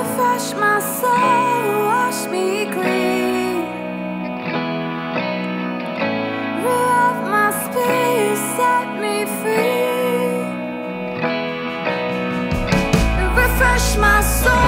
Refresh my soul, wash me clean. Revive my spirit, set me free. Refresh my soul.